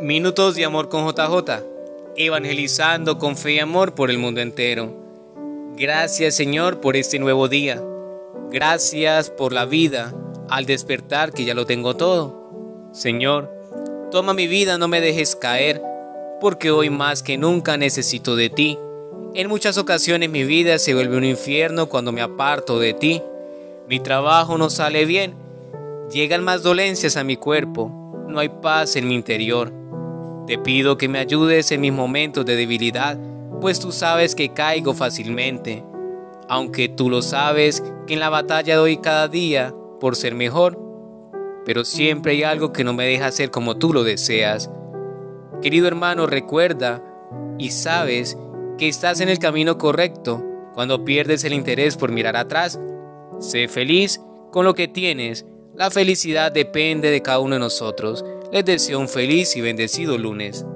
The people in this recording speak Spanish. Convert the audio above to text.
Minutos de amor con JJ, evangelizando con fe y amor por el mundo entero. Gracias Señor por este nuevo día. Gracias por la vida al despertar que ya lo tengo todo. Señor, toma mi vida, no me dejes caer, porque hoy más que nunca necesito de ti. En muchas ocasiones mi vida se vuelve un infierno cuando me aparto de ti. Mi trabajo no sale bien, llegan más dolencias a mi cuerpo, no hay paz en mi interior. Te pido que me ayudes en mis momentos de debilidad, pues tú sabes que caigo fácilmente. Aunque tú lo sabes que en la batalla doy cada día por ser mejor, pero siempre hay algo que no me deja ser como tú lo deseas. Querido hermano, recuerda y sabes que estás en el camino correcto cuando pierdes el interés por mirar atrás. Sé feliz con lo que tienes. La felicidad depende de cada uno de nosotros. Les deseo un feliz y bendecido lunes.